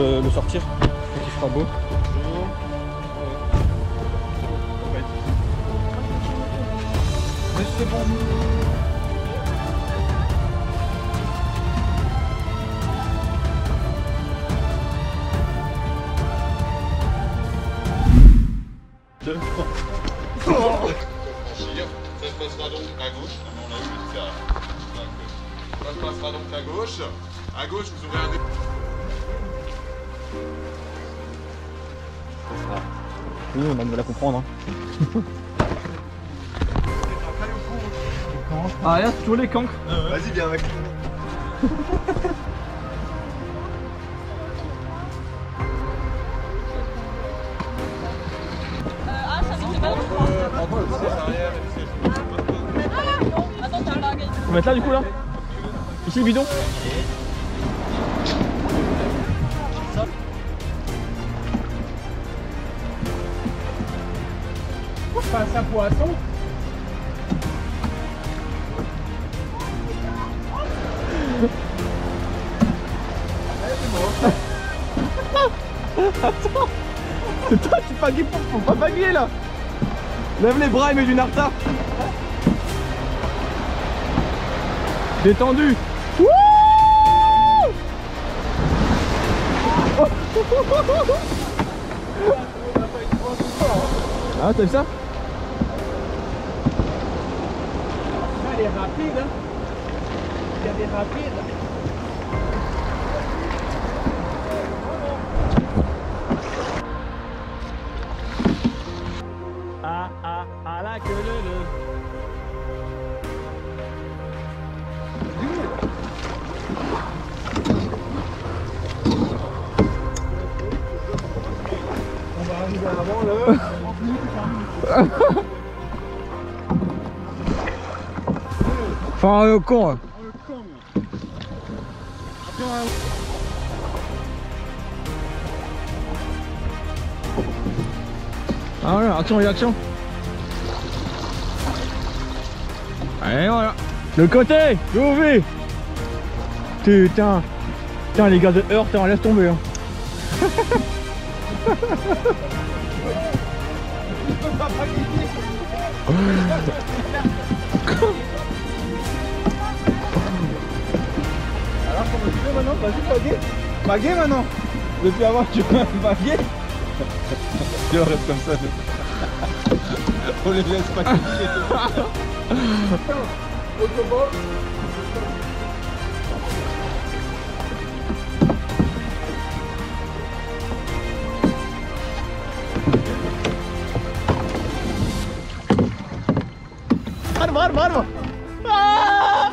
le, le sortir. Quand il fera beau. Mais c'est bon. Deux, trois. franchir. Ça se passera donc à gauche. On a eu jusqu'à. Ça se passera donc à gauche. À gauche, vous aurez un dé- Oui, on a mal à comprendre. hein. Ah, regarde, toujours les cancres. Vas-y, viens avec. Ah. Faut mettre là du coup là Ici le bidon? Passe un poisson. C'est toi qui pour, pas pagayer là. Lève les bras et mets du narta. Détendu. Wouh Ah t'as vu ça Elle est rapide, hein. Il y a des rapides. Ah ah ah la queue le le On va arriver avant le. Enfin euh, con Ah voilà, action, réaction Allez voilà. Le côté Go Putain Putain les gars de Heurt, hein, laisse tomber hein. Fais maintenant Vas-y, baguer. Baguer maintenant. Depuis avant, tu vas baguer. Tu reste comme ça. nous. On les laisse pas. Arma, arma, arma Ah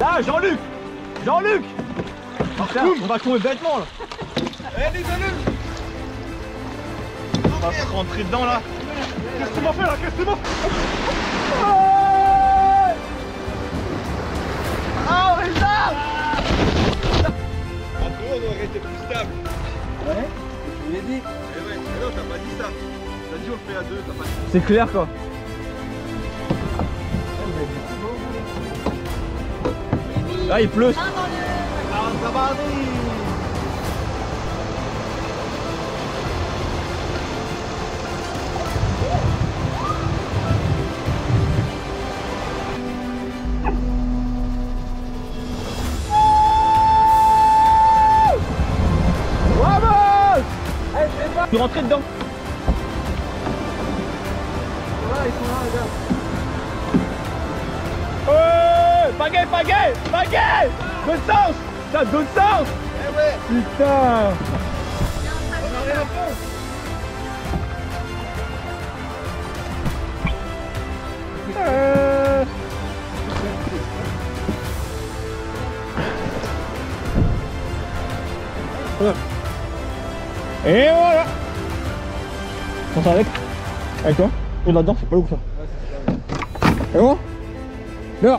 Là, Jean-Luc! Jean-Luc! On va tomber bêtement là. On va se rentrer dedans là. Qu'est-ce que tu m'as fait là? Qu'est-ce que tu m'as Ah, C'est clair quoi. Là il pleut. Ah, Tu rentrer dedans Ouais Pagaie, pagaie Pagaie D'autre sens Putain, d'autre sens. Eh ouais, Putain. On arrive à fond. Euh. Et voilà. On s'en avec. Avec toi. Et là-dedans, c'est pas ouf ça. C'est bon Là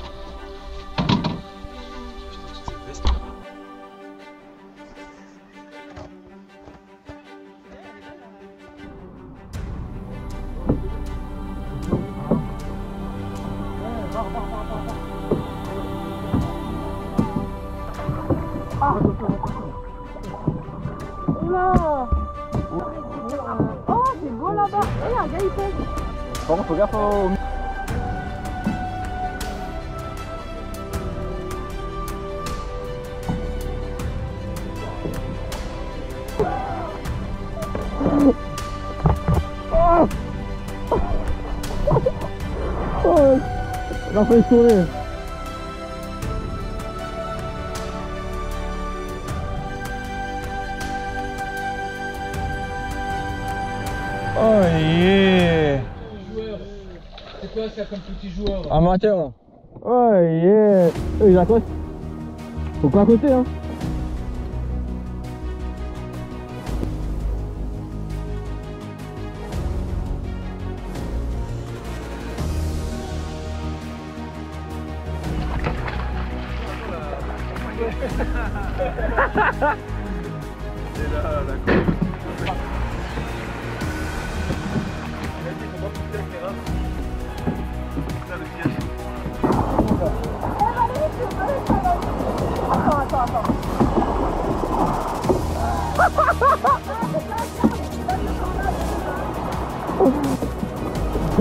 Oh Il a failli se tourner. Oh yeah. C'est quoi ça comme petit joueur Amateur Oh yeah. Eux ils accostent. Faut pas accoster hein C'est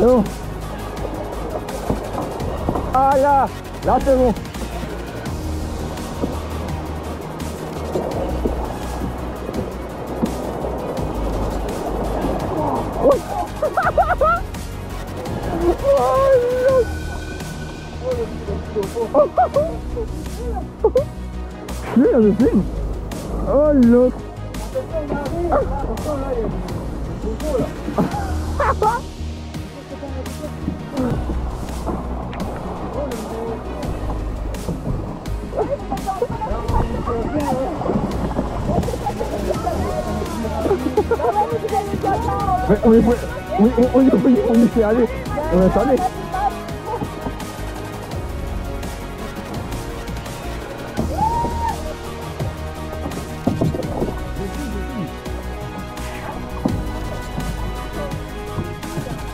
bon Ah là Là c'est bon Putain, le film Oh l'autre on est, on, on, on, on, on fait aller. On attendez.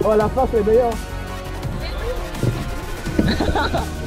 Oh la face est meilleure.